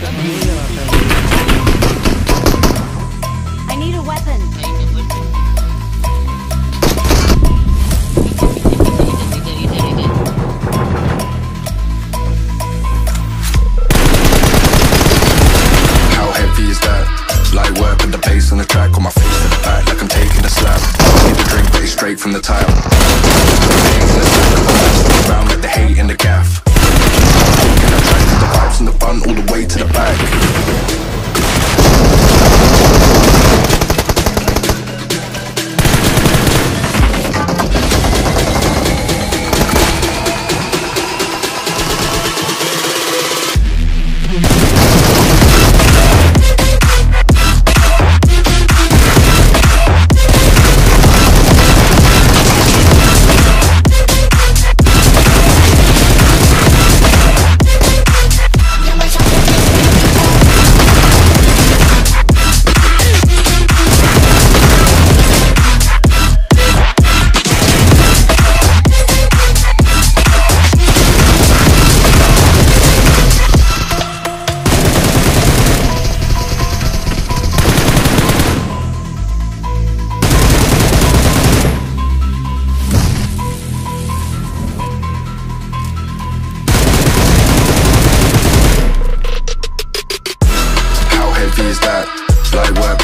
I need a weapon. How heavy is that? Light work the on the track On my face to the back like I'm taking a slap Need a drink but straight from the tap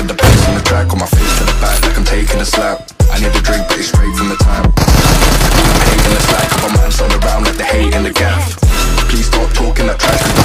in the bass in the track on my face to the back, like I'm taking a slap. I need a drink, but it's straight from the tap. I'm hating the slack of my man, around like the hate in the gaff. Please stop talking that trash.